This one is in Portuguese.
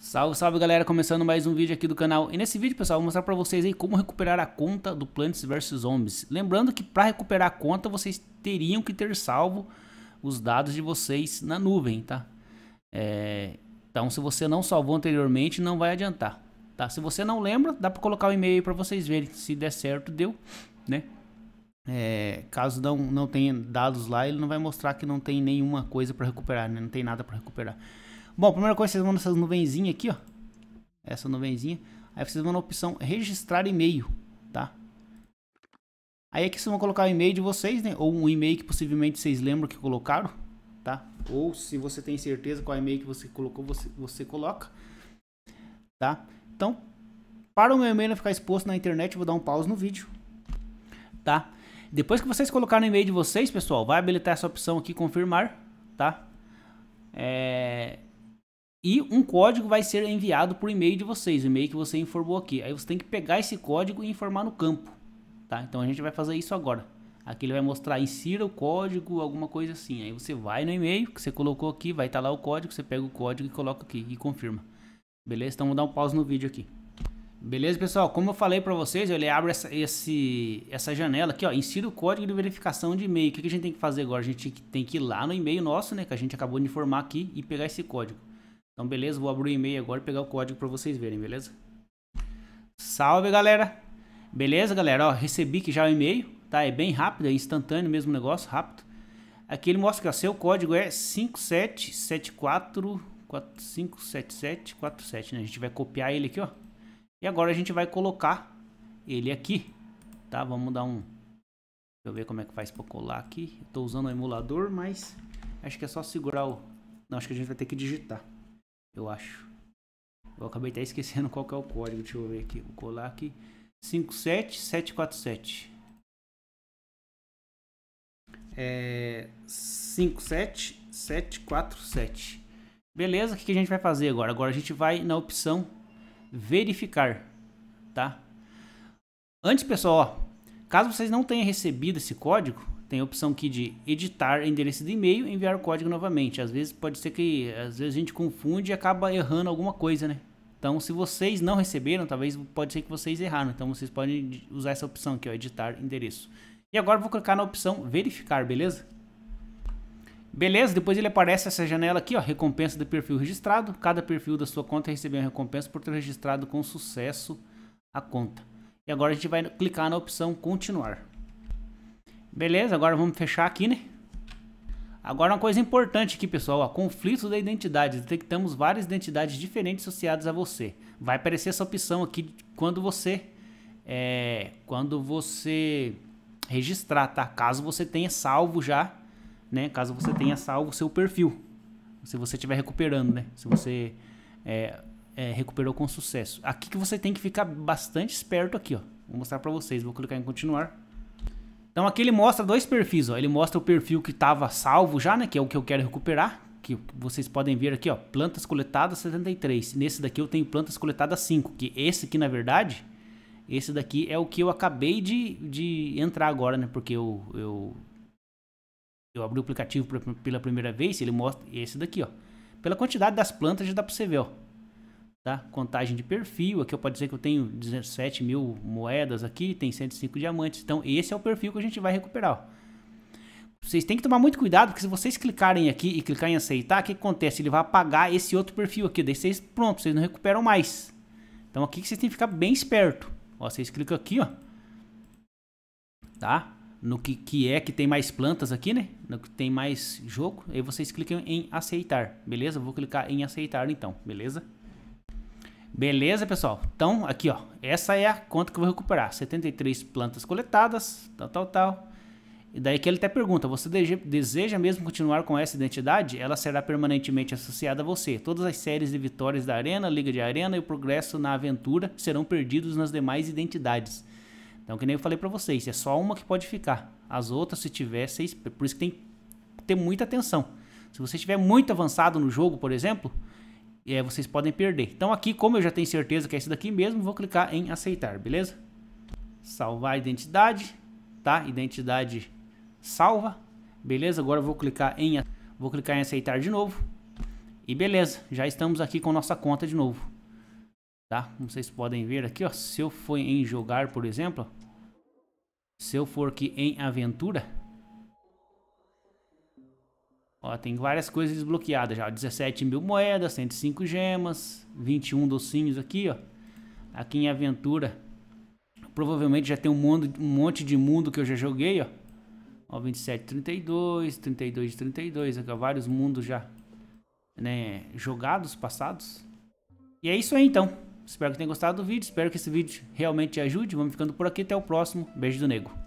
Salve, salve galera, começando mais um vídeo aqui do canal. E nesse vídeo, pessoal, vou mostrar pra vocês aí como recuperar a conta do Plants vs Zombies. Lembrando que para recuperar a conta, vocês teriam que ter salvo os dados de vocês na nuvem, tá? É... Então, se você não salvou anteriormente, não vai adiantar, tá? Se você não lembra, dá pra colocar o um e-mail aí pra vocês verem. Se der certo, deu, né? É... Caso não, não tenha dados lá, ele não vai mostrar que não tem nenhuma coisa pra recuperar, né? Não tem nada pra recuperar. Bom, primeira coisa, vocês vão nessas nuvenzinhas aqui, ó. Essa nuvenzinha. Aí vocês vão na opção registrar e-mail, tá? Aí aqui vocês vão colocar o e-mail de vocês, né? Ou um e-mail que possivelmente vocês lembram que colocaram, tá? Ou se você tem certeza qual e-mail que você colocou, você, você coloca, tá? Então, para o meu e-mail não ficar exposto na internet, eu vou dar um pause no vídeo, tá? Depois que vocês colocarem o e-mail de vocês, pessoal, vai habilitar essa opção aqui, confirmar, tá? É, e um código vai ser enviado por e-mail de vocês, o e-mail que você informou aqui. Aí você tem que pegar esse código e informar no campo, tá? Então a gente vai fazer isso agora. Aqui ele vai mostrar, insira o código, alguma coisa assim. Aí você vai no e-mail que você colocou aqui, vai estar tá lá o código, você pega o código e coloca aqui e confirma. Beleza? Então vou dar um pause no vídeo aqui. Beleza, pessoal? Como eu falei para vocês, ele abre essa, esse, essa janela aqui, ó. Insira o código de verificação de e-mail. O que, que a gente tem que fazer agora? A gente tem que ir lá no e-mail nosso, né? Que a gente acabou de informar aqui e pegar esse código. Então, beleza, vou abrir o e-mail agora e pegar o código para vocês verem, beleza? Salve, galera! Beleza, galera? Ó, recebi que já o e-mail, tá? É bem rápido, é instantâneo mesmo negócio, rápido. Aqui ele mostra que o seu código é 5774457747, né? A gente vai copiar ele aqui, ó. E agora a gente vai colocar ele aqui, tá? Vamos dar um... Deixa eu ver como é que faz para colar aqui. Estou usando o emulador, mas acho que é só segurar o... Não, acho que a gente vai ter que digitar. Eu acho. Eu acabei até esquecendo qual que é o código. Deixa eu ver aqui. Vou colar aqui. 57747. É 57747. Beleza, o que a gente vai fazer agora? Agora a gente vai na opção verificar, tá? Antes, pessoal, ó, caso vocês não tenham recebido esse código, tem a opção aqui de editar endereço de e-mail e enviar o código novamente. Às vezes pode ser que às vezes a gente confunde e acaba errando alguma coisa, né? Então, se vocês não receberam, talvez pode ser que vocês erraram. Então, vocês podem usar essa opção aqui, ó, editar endereço. E agora vou clicar na opção verificar, beleza? Beleza, depois ele aparece essa janela aqui, ó, recompensa do perfil registrado. Cada perfil da sua conta recebeu uma recompensa por ter registrado com sucesso a conta. E agora a gente vai clicar na opção continuar. Beleza, agora vamos fechar aqui, né? Agora uma coisa importante aqui, pessoal, ó, conflito da identidade. Detectamos várias identidades diferentes associadas a você. Vai aparecer essa opção aqui quando você é, quando você registrar, tá? Caso você tenha salvo já, né? Caso você tenha salvo o seu perfil, se você estiver recuperando, né? Se você é, é, recuperou com sucesso. Aqui que você tem que ficar bastante esperto aqui, ó. Vou mostrar para vocês. Vou clicar em continuar. Então aqui ele mostra dois perfis, ó. Ele mostra o perfil que estava salvo já, né? Que é o que eu quero recuperar. Que vocês podem ver aqui, ó. Plantas coletadas 73. Nesse daqui eu tenho plantas coletadas 5. Que esse aqui, na verdade, esse daqui é o que eu acabei de, de entrar agora, né? Porque eu, eu, eu abri o aplicativo pela primeira vez. Ele mostra esse daqui, ó. Pela quantidade das plantas já dá pra você ver, ó tá? Contagem de perfil, aqui eu pode dizer que eu tenho 17 mil moedas aqui, tem 105 diamantes, então esse é o perfil que a gente vai recuperar. Vocês têm que tomar muito cuidado, porque se vocês clicarem aqui e clicar em aceitar, o que acontece? Ele vai apagar esse outro perfil aqui, daí vocês, pronto, vocês não recuperam mais. Então aqui que vocês têm que ficar bem esperto. Ó, vocês clicam aqui, ó. Tá? No que, que é que tem mais plantas aqui, né? No que tem mais jogo. Aí vocês clicam em aceitar, beleza? Vou clicar em aceitar então, beleza? Beleza, pessoal? Então, aqui, ó. Essa é a conta que eu vou recuperar. 73 plantas coletadas, tal, tal, tal. E daí que ele até pergunta, você deseja mesmo continuar com essa identidade? Ela será permanentemente associada a você. Todas as séries de vitórias da Arena, Liga de Arena e o progresso na aventura serão perdidos nas demais identidades. Então, que nem eu falei pra vocês, é só uma que pode ficar. As outras, se tiver, vocês... por isso que tem que ter muita atenção. Se você estiver muito avançado no jogo, por exemplo, é, vocês podem perder. Então aqui, como eu já tenho certeza que é esse daqui mesmo, vou clicar em aceitar, beleza? Salvar a identidade, tá? Identidade salva, beleza? Agora eu vou clicar em vou clicar em aceitar de novo. E beleza, já estamos aqui com nossa conta de novo. Tá? Como vocês podem ver aqui, ó, se eu for em jogar, por exemplo, se eu for aqui em aventura, ó, tem várias coisas desbloqueadas já, 17 mil moedas, 105 gemas, 21 docinhos aqui, ó. Aqui em aventura, provavelmente já tem um, mundo, um monte de mundo que eu já joguei, ó. Ó, 27, 32, 32 32, aqui, ó, vários mundos já, né, jogados, passados. E é isso aí então. Espero que tenham gostado do vídeo. Espero que esse vídeo realmente te ajude. Vamos ficando por aqui. Até o próximo. Beijo do Nego.